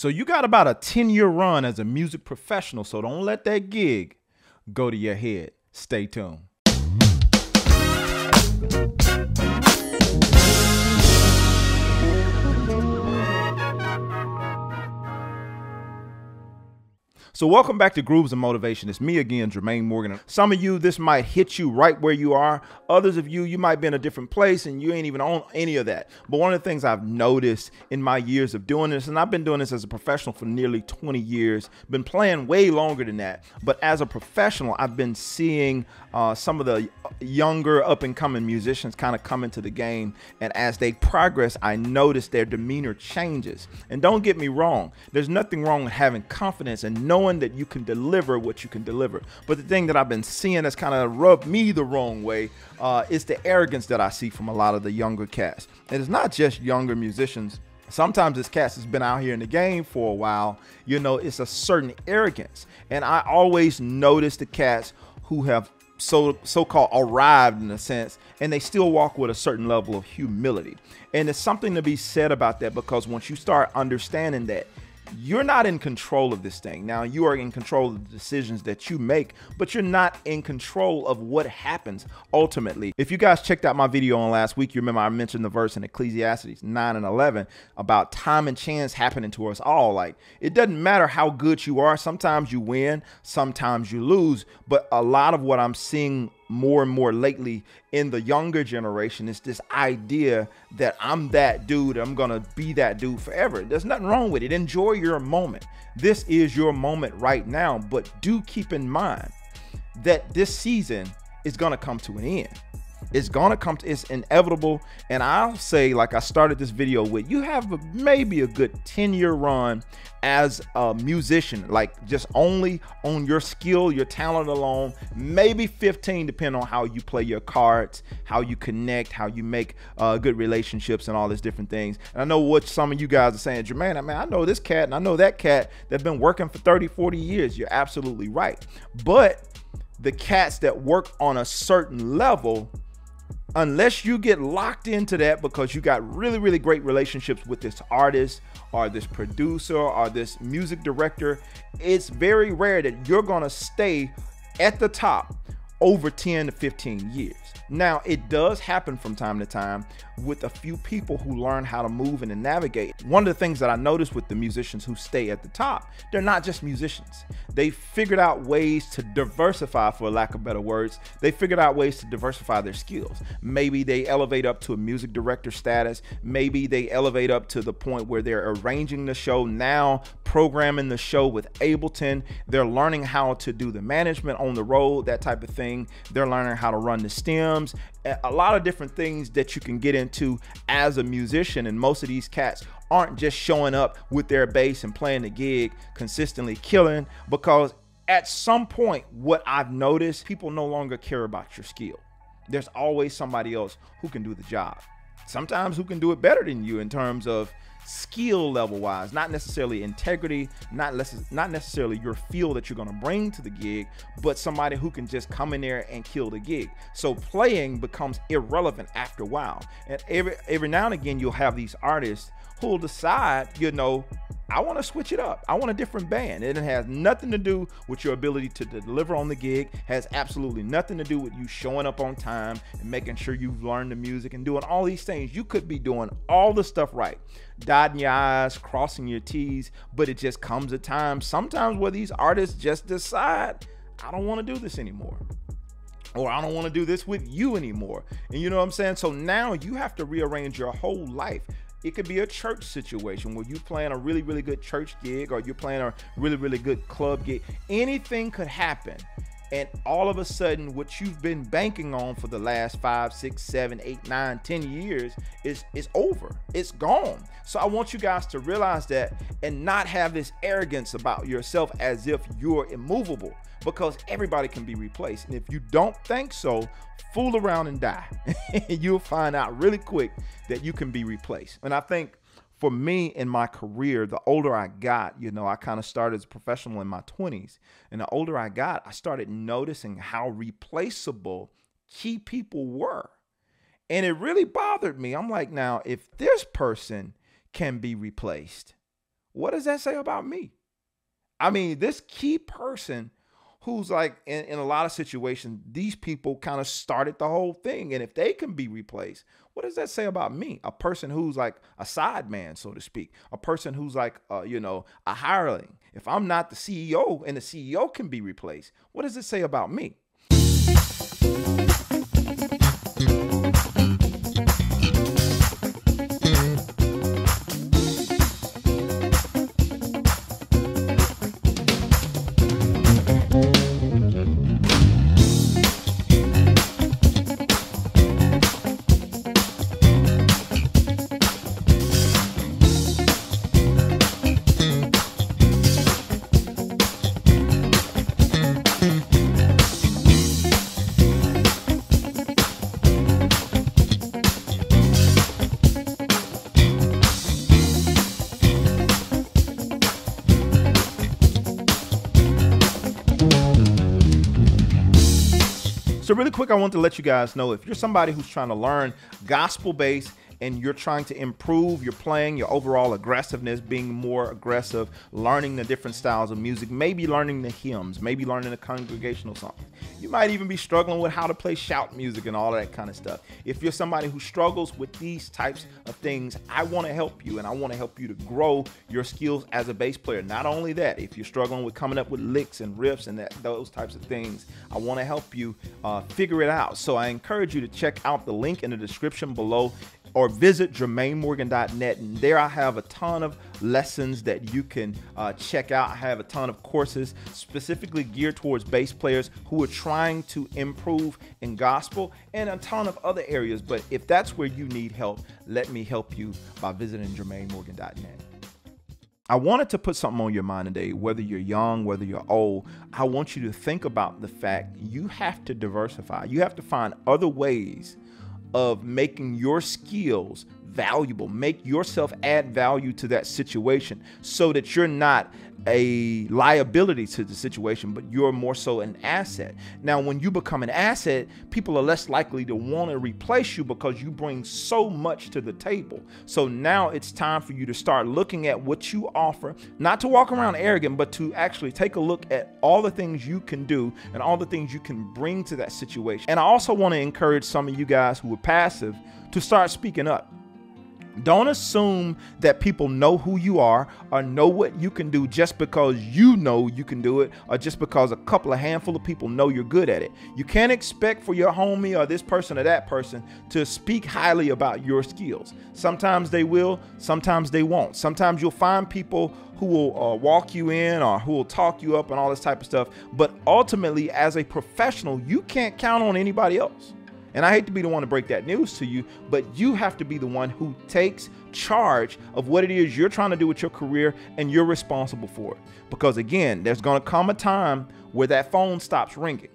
So you got about a 10 year run as a music professional. So don't let that gig go to your head. Stay tuned. So, welcome back to Grooves and Motivation. It's me again, Jermaine Morgan. Some of you, this might hit you right where you are. Others of you, you might be in a different place and you ain't even on any of that. But one of the things I've noticed in my years of doing this, and I've been doing this as a professional for nearly 20 years, been playing way longer than that. But as a professional, I've been seeing uh, some of the younger up and coming musicians kind of come into the game. And as they progress, I notice their demeanor changes. And don't get me wrong, there's nothing wrong with having confidence and knowing that you can deliver what you can deliver. But the thing that I've been seeing that's kind of rubbed me the wrong way uh, is the arrogance that I see from a lot of the younger cats. And it's not just younger musicians. Sometimes this cast has been out here in the game for a while. You know, it's a certain arrogance. And I always notice the cats who have so so-called arrived in a sense and they still walk with a certain level of humility and it's something to be said about that because once you start understanding that you're not in control of this thing. Now, you are in control of the decisions that you make, but you're not in control of what happens ultimately. If you guys checked out my video on last week, you remember I mentioned the verse in Ecclesiastes 9 and 11 about time and chance happening to us all. Like, it doesn't matter how good you are. Sometimes you win, sometimes you lose. But a lot of what I'm seeing more and more lately in the younger generation is this idea that I'm that dude, I'm gonna be that dude forever. There's nothing wrong with it. Enjoy your moment. This is your moment right now, but do keep in mind that this season is gonna come to an end. It's gonna come to it's inevitable. And I'll say, like I started this video with, you have a, maybe a good 10 year run as a musician, like just only on your skill, your talent alone, maybe 15, depending on how you play your cards, how you connect, how you make uh, good relationships, and all these different things. And I know what some of you guys are saying, Jermaine, I mean, I know this cat and I know that cat that's been working for 30, 40 years. You're absolutely right. But the cats that work on a certain level, unless you get locked into that because you got really really great relationships with this artist or this producer or this music director it's very rare that you're going to stay at the top over 10 to 15 years. Now, it does happen from time to time with a few people who learn how to move and to navigate. One of the things that I noticed with the musicians who stay at the top, they're not just musicians. They figured out ways to diversify, for lack of better words. They figured out ways to diversify their skills. Maybe they elevate up to a music director status. Maybe they elevate up to the point where they're arranging the show now, programming the show with Ableton. They're learning how to do the management on the road, that type of thing. They're learning how to run the stem a lot of different things that you can get into as a musician. And most of these cats aren't just showing up with their bass and playing the gig consistently killing because at some point, what I've noticed, people no longer care about your skill. There's always somebody else who can do the job. Sometimes who can do it better than you in terms of skill level wise, not necessarily integrity, not less, not necessarily your feel that you're going to bring to the gig, but somebody who can just come in there and kill the gig. So playing becomes irrelevant after a while. And every every now and again you'll have these artists who'll decide, you know, I want to switch it up. I want a different band. And it has nothing to do with your ability to deliver on the gig, has absolutely nothing to do with you showing up on time and making sure you've learned the music and doing all these things. You could be doing all the stuff right, dotting your I's, crossing your T's, but it just comes a time sometimes where these artists just decide, I don't want to do this anymore or I don't want to do this with you anymore. And you know what I'm saying? So now you have to rearrange your whole life. It could be a church situation where you're playing a really, really good church gig or you're playing a really, really good club gig. Anything could happen. And all of a sudden, what you've been banking on for the last five, six, seven, eight, nine, ten years is is over. It's gone. So I want you guys to realize that and not have this arrogance about yourself as if you're immovable because everybody can be replaced. And if you don't think so, fool around and die. You'll find out really quick that you can be replaced. And I think for me in my career, the older I got, you know, I kind of started as a professional in my 20s. And the older I got, I started noticing how replaceable key people were. And it really bothered me. I'm like, now, if this person can be replaced, What does that say about me? I mean, this key person who's like in, in a lot of situations, these people kind of started the whole thing. And if they can be replaced, what does that say about me? A person who's like a side man, so to speak, a person who's like, uh, you know, a hireling. If I'm not the CEO and the CEO can be replaced, what does it say about me? So, really quick, I want to let you guys know if you're somebody who's trying to learn gospel based and you're trying to improve your playing, your overall aggressiveness, being more aggressive, learning the different styles of music, maybe learning the hymns, maybe learning the congregational songs. You might even be struggling with how to play shout music and all that kind of stuff. If you're somebody who struggles with these types of things, I want to help you and I want to help you to grow your skills as a bass player. Not only that, if you're struggling with coming up with licks and riffs and that, those types of things, I want to help you uh, figure it out. So I encourage you to check out the link in the description below or visit jermainemorgan.net and there i have a ton of lessons that you can uh, check out i have a ton of courses specifically geared towards bass players who are trying to improve in gospel and a ton of other areas but if that's where you need help let me help you by visiting jermainemorgan.net I wanted to put something on your mind today, whether you're young, whether you're old. I want you to think about the fact you have to diversify. You have to find other ways of making your skills valuable. Make yourself add value to that situation so that you're not a liability to the situation, but you're more so an asset. Now, when you become an asset, people are less likely to want to replace you because you bring so much to the table. So now it's time for you to start looking at what you offer, not to walk around arrogant, but to actually take a look at all the things you can do and all the things you can bring to that situation. And I also want to encourage some of you guys who are passive to start speaking up don't assume that people know who you are or know what you can do just because you know you can do it or just because a couple of handful of people know you're good at it. You can't expect for your homie or this person or that person to speak highly about your skills. Sometimes they will, sometimes they won't. Sometimes you'll find people who will uh, walk you in or who will talk you up and all this type of stuff. But ultimately, as a professional, you can't count on anybody else. And I hate to be the one to break that news to you, but you have to be the one who takes charge of what it is you're trying to do with your career and you're responsible for it. Because again, there's going to come a time where that phone stops ringing.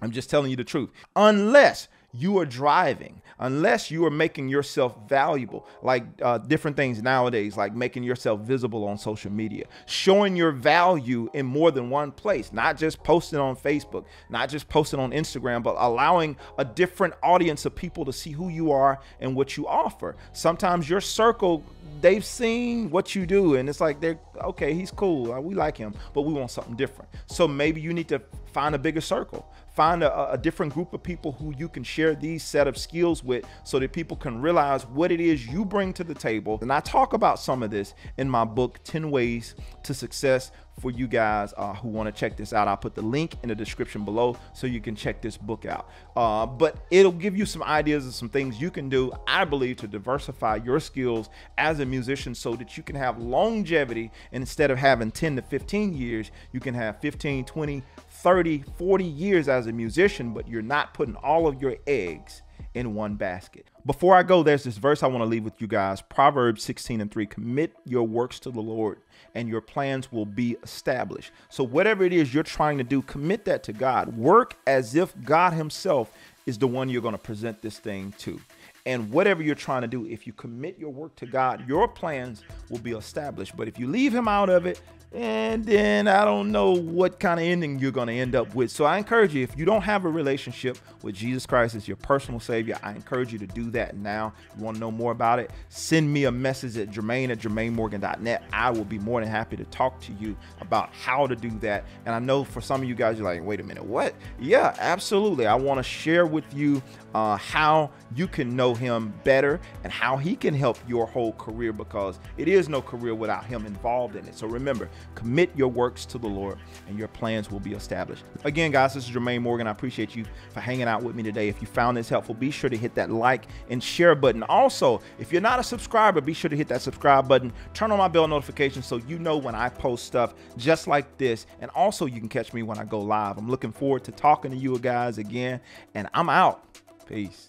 I'm just telling you the truth. Unless you are driving unless you are making yourself valuable like uh, different things nowadays like making yourself visible on social media showing your value in more than one place not just posting on facebook not just posting on instagram but allowing a different audience of people to see who you are and what you offer. Sometimes your circle they've seen what you do and it's like they're okay he's cool uh, we like him but we want something different. So maybe you need to find a bigger circle find a, a, different group of people who you can share these set of skills with so that people can realize what it is you bring to the table and i talk about some of this in my book 10 ways to success for you guys uh, who want to check this out. I'll put the link in the description below so you can check this book out. Uh, but it'll give you some ideas of some things you can do, I believe, to diversify your skills as a musician so that you can have longevity. And instead of having 10 to 15 years, you can have 15, 20, 30, 40 years as a musician, but you're not putting all of your eggs in one basket. Before I go, there's this verse I want to leave with you guys Proverbs 16 and 3. Commit your works to the Lord, and your plans will be established. So, whatever it is you're trying to do, commit that to God. Work as if God Himself is the one you're going to present this thing to. And whatever you're trying to do, if you commit your work to God, your plans will be established. But if you leave him out of it, and then I don't know what kind of ending you're going to end up with. So I encourage you, if you don't have a relationship with Jesus Christ as your personal Savior, I encourage you to do that now. If you want to know more about it, send me a message at jermaine at jermainemorgan.net. I will be more than happy to talk to you about how to do that. And I know for some of you guys, you're like, wait a minute, what? Yeah, absolutely. I want to share with you uh, how you can him better and how he can help your whole career because it is no career without him involved in it. So remember, commit your works to the Lord and your plans will be established. Again, guys, this is Jermaine Morgan. I appreciate you for hanging out with me today. If you found this helpful, be sure to hit that like and share button. Also, if you're not a subscriber, be sure to hit that subscribe button. Turn on my bell notification so you know when I post stuff just like this. And also, you can catch me when I go live. I'm looking forward to talking to you guys again, and I'm out. Peace.